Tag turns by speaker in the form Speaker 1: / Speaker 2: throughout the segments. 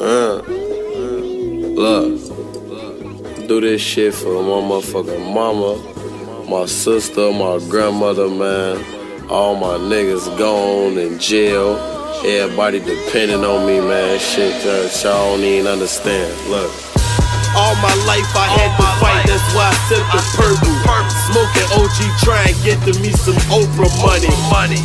Speaker 1: Uh, look, do this shit for my motherfucking mama, my sister, my grandmother, man. All my niggas gone in jail. Everybody depending on me, man. Shit y'all don't even understand. Look.
Speaker 2: All my life I had fight, that's why I sent the purple. Smoking OG, try and get to me some Oprah money.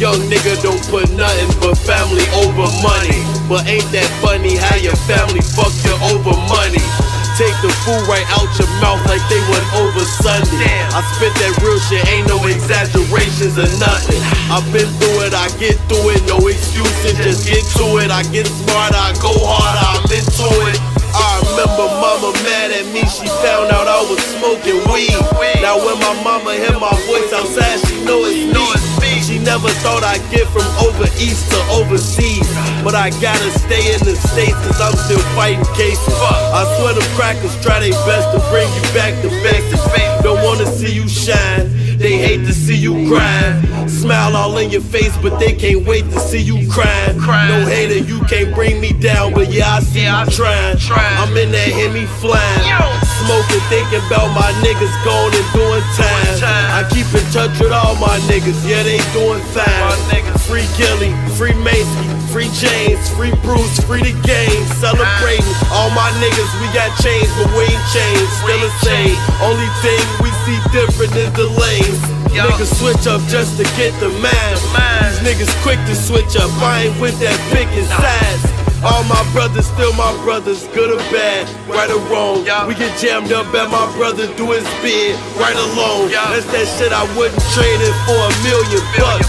Speaker 2: Young nigga don't put nothing but family over money. But ain't that funny how your family fuck you over money? Take the food right out your mouth like they went over Sunday. I spit that real shit, ain't no exaggerations or nothing. I've been through it, I get through it, no excuses, just get to it. I get smart, I go hard, I'm into it. I remember mama mad at me, she found out I was smoking weed. Now when my mama hear my voice outside, she know it's me. She never thought I'd get from over east to overseas. But I gotta stay in the States cause I'm still fighting cases. I swear them crackers try their best to bring you back to basics. Don't wanna see you shine. They hate see you grind. Smile all in your face, but they can't wait to see you crying. No hater, you can't bring me down, but yeah, I see you trying. I'm in there, hear me flying. Smoking, thinking about my niggas going and doing time. I keep in touch with all my niggas, yeah, they doing fine. Free Gilly, free Macy, free James, free Bruce, free the game. Celebrating all my niggas, we got chains, but we ain't changed. Still the same. Only thing we see different is the lanes. Niggas switch up just to get the man. These niggas quick to switch up. I ain't with that picking sides. All my brothers still my brothers, good or bad, right or wrong. We get jammed up at my brother do his bid, right alone. That's that shit I wouldn't trade it for a million bucks.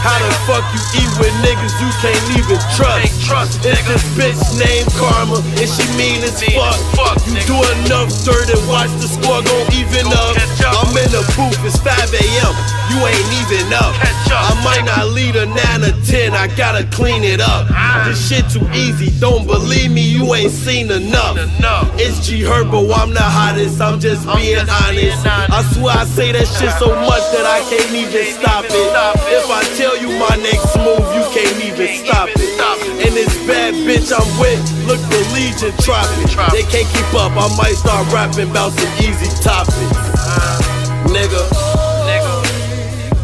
Speaker 2: How the fuck you eat with niggas you can't even trust? It's this bitch named Karma, and she mean as fuck. You do enough dirt and watch the score go even up. I'm in the booth, it's 5 a.m. You ain't even up. I might not lead a 9 or 10, I gotta clean it up. This shit too easy, don't believe me, you ain't seen enough. It's G Herbo, I'm the hottest, I'm just being honest. I swear I say that shit so much that I can't even stop it. If I tell you my next move, you can't even stop it. And this bad bitch I'm with, look the Legion Tropic. They can't keep up, I might start rapping about some easy topics. Uh-huh. Nigga,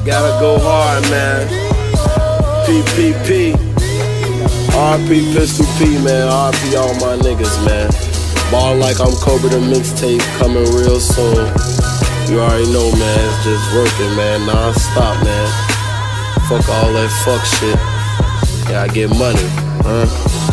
Speaker 1: Gotta go hard, man. PPP. RP Pistol P, man. RP all my niggas, man. Ball like I'm Kobe the mixtape coming real soon. You already know, man. It's just working, man. Non stop, man. Fuck all that fuck shit. Yeah, I get money, huh?